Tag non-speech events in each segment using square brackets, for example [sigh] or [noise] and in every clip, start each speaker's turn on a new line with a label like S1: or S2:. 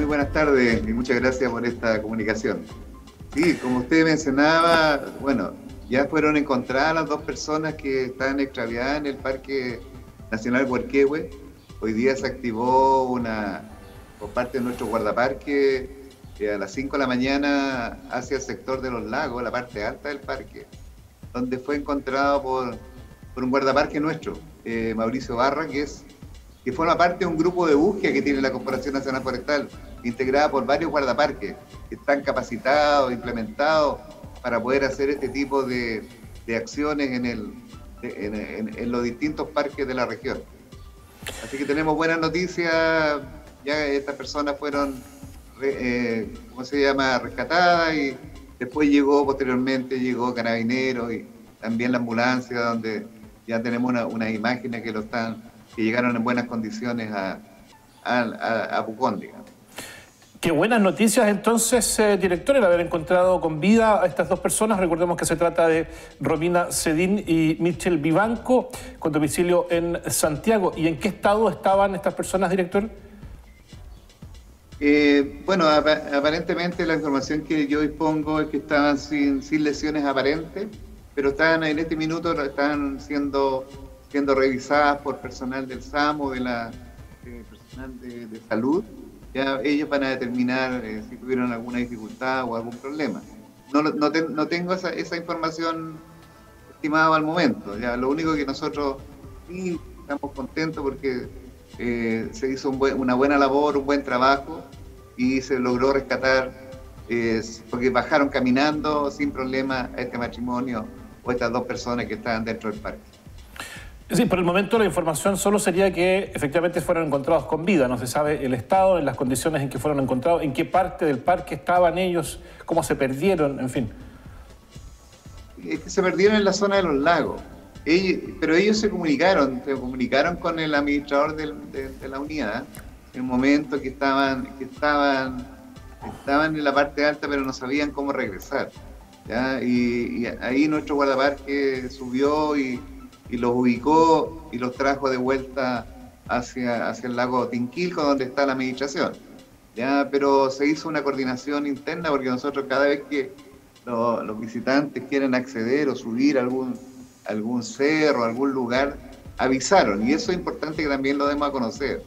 S1: Muy buenas tardes y muchas gracias por esta comunicación. Sí, como usted mencionaba, bueno, ya fueron encontradas las dos personas que están extraviadas en el Parque Nacional Huarquehue. Hoy día se activó una, por parte de nuestro guardaparque, a las 5 de la mañana hacia el sector de los lagos, la parte alta del parque, donde fue encontrado por, por un guardaparque nuestro, eh, Mauricio Barra, que es que forma parte de un grupo de búsqueda que tiene la Corporación Nacional Forestal, integrada por varios guardaparques que están capacitados, implementados para poder hacer este tipo de, de acciones en, el, en, los distintos parques de la región. Así que tenemos buenas noticias, ya estas personas fueron, eh, ¿cómo se llama?, rescatadas y después llegó, posteriormente llegó Carabineros y también la ambulancia, donde ya tenemos unas una imágenes que lo están, que llegaron en buenas condiciones a, a, a, a Pucón, digamos.
S2: Qué buenas noticias entonces, eh, director, el haber encontrado con vida a estas dos personas. Recordemos que se trata de Romina Cedín y Michel Vivanco, con domicilio en Santiago. ¿Y en qué estado estaban estas personas, director?
S1: Eh, bueno, ap aparentemente la información que yo dispongo es que estaban sin, sin lesiones aparentes, pero están en este minuto están siendo, siendo revisadas por personal del SAMO, de la personal de, salud ya ellos van a determinar eh, si tuvieron alguna dificultad o algún problema. No, no, te, no tengo esa, esa, información estimada al momento. Ya lo único que nosotros sí estamos contentos porque eh, se hizo una buena labor, un buen trabajo y se logró rescatar eh, porque bajaron caminando sin problema a este matrimonio o estas dos personas que estaban dentro del parque.
S2: Sí, por el momento la información solo sería que efectivamente fueron encontrados con vida. No se sabe el estado, en las condiciones en que fueron encontrados, en qué parte del parque estaban ellos, cómo se perdieron, en fin.
S1: Es que se perdieron en la zona de los lagos. Ellos, pero ellos se comunicaron, se comunicaron con el administrador de, de, la unidad en el momento que estaban, que estaban, estaban en la parte alta, pero no sabían cómo regresar. ¿ya? Y, y ahí nuestro guardaparque subió y y los ubicó y los trajo de vuelta hacia, hacia el lago Tinquilco, donde está la administración. ¿ya? Pero se hizo una coordinación interna porque nosotros cada vez que lo, los visitantes quieren acceder o subir a algún, algún cerro, algún lugar, avisaron. Y eso es importante que también lo demos a conocer.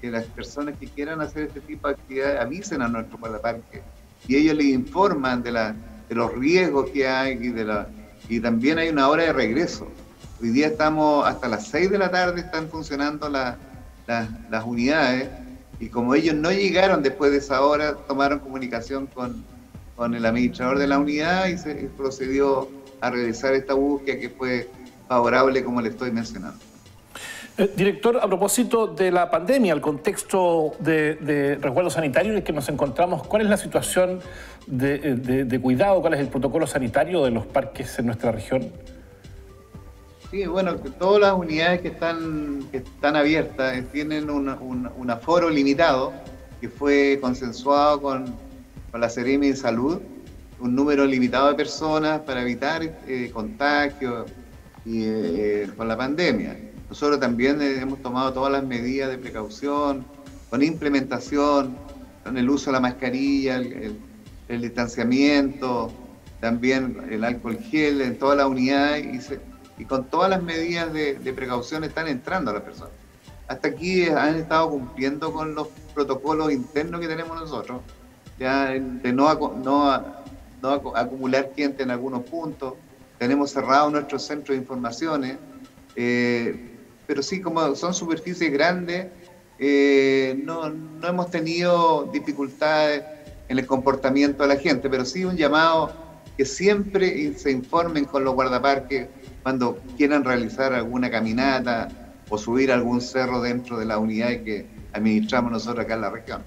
S1: Que las personas que quieran hacer este tipo de actividades avisen a nuestro guardaparque y ellos les informan de, la, de los riesgos que hay y, de la, y también hay una hora de regreso. Hoy día estamos hasta las 6 de la tarde, están funcionando la, la, las unidades y como ellos no llegaron después de esa hora, tomaron comunicación con, con el administrador de la unidad y se procedió a realizar esta búsqueda que fue favorable, como le estoy mencionando.
S2: Eh, director, a propósito de la pandemia, el contexto de, de, resguardo sanitario en el que nos encontramos, ¿cuál es la situación de, de cuidado, cuál es el protocolo sanitario de los parques en nuestra región?
S1: Sí, bueno, todas las unidades que están, que están abiertas tienen un, un, aforo limitado que fue consensuado con, con la Seremi de Salud, un número limitado de personas para evitar eh, contagios y, eh, con la pandemia. Nosotros también eh, hemos tomado todas las medidas de precaución, con implementación, con el uso de la mascarilla, el, el distanciamiento, también el alcohol gel en todas las unidades y se, y con todas las medidas de, de, precaución están entrando las personas. Hasta aquí han estado cumpliendo con los protocolos internos que tenemos nosotros, ya de no, acumular gente en algunos puntos. Tenemos cerrados nuestros centros de informaciones, eh, pero sí, como son superficies grandes, eh, no, no hemos tenido dificultades en el comportamiento de la gente, pero sí un llamado que siempre se informen con los guardaparques cuando quieran realizar alguna caminata o subir algún cerro dentro de la unidad que administramos nosotros acá en la región.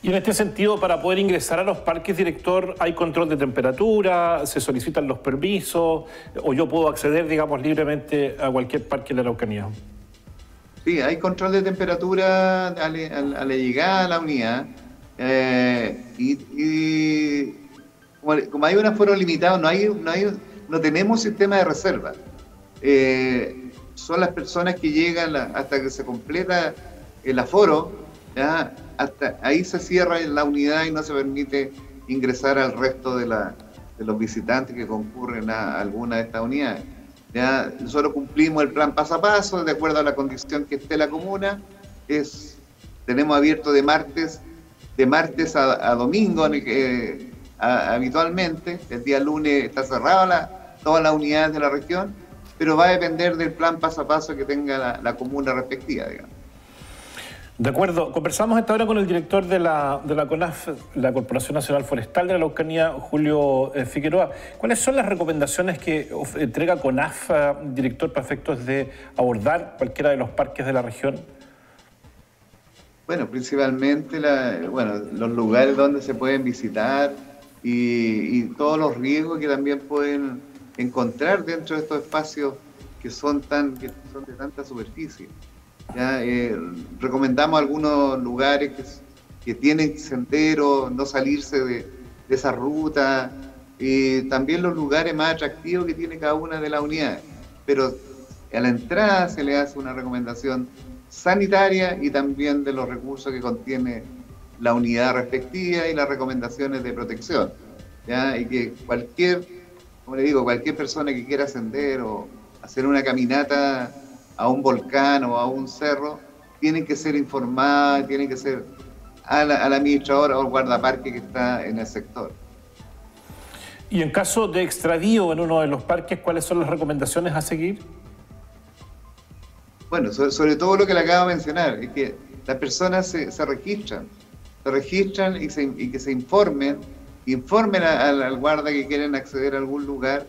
S2: Y en este sentido, para poder ingresar a los parques, director, ¿hay control de temperatura? ¿Se solicitan los permisos? ¿O yo puedo acceder, digamos, libremente a cualquier parque de la Araucanía?
S1: Sí, hay control de temperatura a, la llegada a la unidad. Eh, y, y como, hay un aforo limitado, no hay, no hay no tenemos sistema de reserva. Eh, son las personas que llegan hasta que se completa el aforo, ¿ya? hasta ahí se cierra la unidad y no se permite ingresar al resto de, la, de los visitantes que concurren a alguna de estas unidades. Ya nosotros cumplimos el plan paso a paso, de acuerdo a la condición que esté la comuna. Es, tenemos abierto de martes, de martes a, domingo habitualmente. El día lunes está cerrada la, todas las unidades de la región, pero va a depender del plan paso a paso que tenga la, la comuna respectiva, digamos.
S2: De acuerdo. Conversamos esta hora con el director de la, de la CONAF, la Corporación Nacional Forestal de la Araucanía, Julio eh, Figueroa. ¿Cuáles son las recomendaciones que entrega CONAF, eh, director, para efectos de abordar cualquiera de los parques de la región?
S1: Bueno, principalmente bueno, los lugares donde se pueden visitar y, y todos los riesgos que también pueden encontrar dentro de estos espacios que son, tan, que son de tanta superficie. Ya, eh, recomendamos algunos lugares que, tienen senderos, no salirse de, esa ruta, y también los lugares más atractivos que tiene cada una de las unidades. Pero a la entrada se le hace una recomendación sanitaria y también de los recursos que contiene la unidad respectiva y las recomendaciones de protección. ¿ya? Y que cualquier, como le digo, cualquier persona que quiera ascender o hacer una caminata a un volcán o a un cerro, tienen que ser informadas, tienen que ser a la, administradora o al guardaparque que está en el sector.
S2: Y en caso de extravío en uno de los parques, ¿cuáles son las recomendaciones a seguir?
S1: Bueno, sobre, todo lo que le acabo de mencionar, es que las personas se, registran, se registran y, que se informen, informen al guarda que quieren acceder a algún lugar,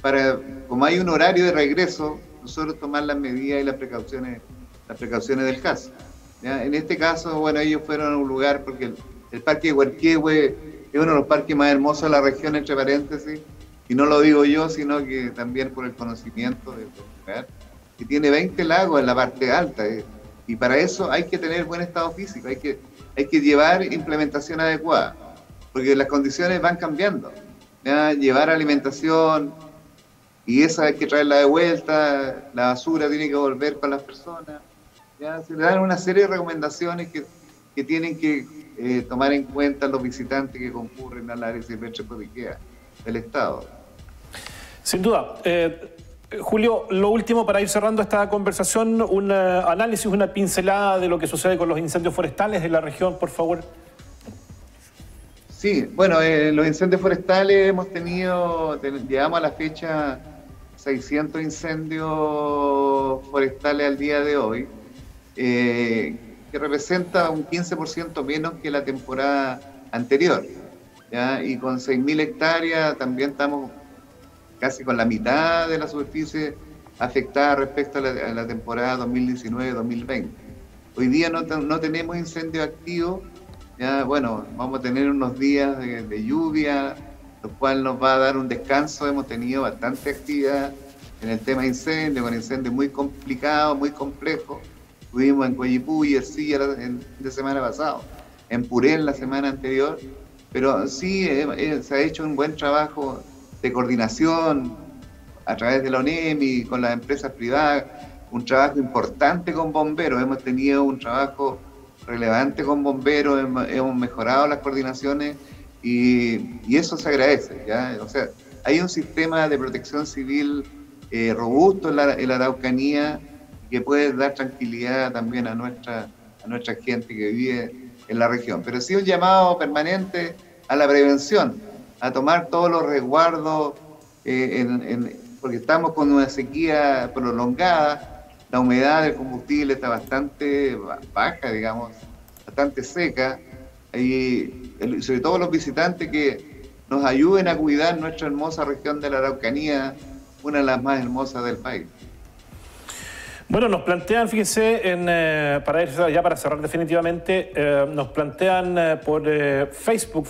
S1: para, como hay un horario de regreso, nosotros tomar las medidas y las precauciones, las precauciones del caso. En este caso, bueno, ellos fueron a un lugar porque el, Parque de Huarquehue es uno de los parques más hermosos de la región, entre paréntesis, y no lo digo yo, sino que también por el conocimiento del lugar, que tiene 20 lagos en la parte alta, eh, y para eso hay que tener buen estado físico, hay que, hay que llevar implementación adecuada, porque las condiciones van cambiando. Llevar alimentación, y esa hay que traerla de vuelta, la basura tiene que volver para las personas. ¿ya? Se le dan una serie de recomendaciones que, que tienen que eh, tomar en cuenta los visitantes que concurren al área silvestre protegida del Estado.
S2: Sin duda. Eh, Julio, lo último para ir cerrando esta conversación, un eh, análisis, una pincelada de lo que sucede con los incendios forestales de la región, por favor.
S1: Sí, bueno, los incendios forestales hemos tenido, llegamos a la fecha 600 incendios forestales al día de hoy, eh, que representa un 15% menos que la temporada anterior. Y con 6.000 hectáreas también estamos casi con la mitad de la superficie afectada respecto a la, temporada 2019-2020. Hoy día no, no tenemos incendios activos, ya, bueno, vamos a tener unos días de, de lluvia, lo cual nos va a dar un descanso. Hemos tenido bastante actividad en el tema de incendio, con incendios muy complicados, muy complejos. Estuvimos en Coyipú y Ercilla el de semana pasado, en Purén la semana anterior, pero sí eh, eh, se ha hecho un buen trabajo de coordinación a través de la ONEMI, con las empresas privadas, un trabajo importante con bomberos. Hemos tenido un trabajo relevante con bomberos, hemos, mejorado las coordinaciones y, eso se agradece. ¿ya? O sea, hay un sistema de protección civil eh, robusto en la, Araucanía que puede dar tranquilidad también a nuestra, a nuestra gente que vive en la región. Pero sí un llamado permanente a la prevención, a tomar todos los resguardos, eh, porque estamos con una sequía prolongada, la humedad del combustible está bastante baja, digamos, bastante seca, y sobre todo los visitantes que nos ayuden a cuidar nuestra hermosa región de la Araucanía, una de las más hermosas del país.
S2: Bueno, nos plantean, fíjense, eh, para ir ya para cerrar definitivamente, eh, nos plantean por Facebook,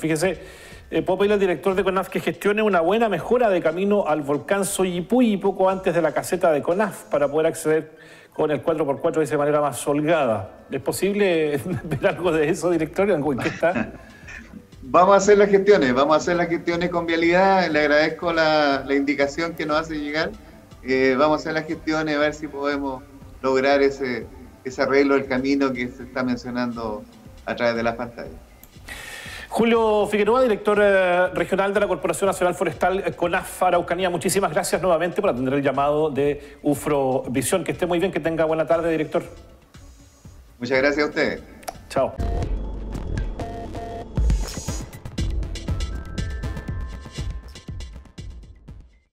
S2: fíjese, puedo pedirle director de CONAF que gestione una buena mejora de camino al volcán Soyipuy poco antes de la caseta de CONAF para poder acceder con el 4x4 de esa manera más holgada. ¿Es posible [laughs] ver algo de eso, director? ¿En qué está? [laughs]
S1: vamos a hacer las gestiones, vamos a hacer las gestiones con vialidad. Le agradezco la, indicación que nos hace llegar. Eh, vamos a hacer las gestiones a ver si podemos lograr ese, ese arreglo del camino que se está mencionando a través de las pantallas.
S2: Julio Figueroa, director eh, regional de la Corporación Nacional Forestal eh, CONAF Araucanía, muchísimas gracias nuevamente por atender el llamado de UFRO Visión. Que esté muy bien, que tenga buena tarde, director.
S1: Muchas gracias a ustedes.
S2: Chao.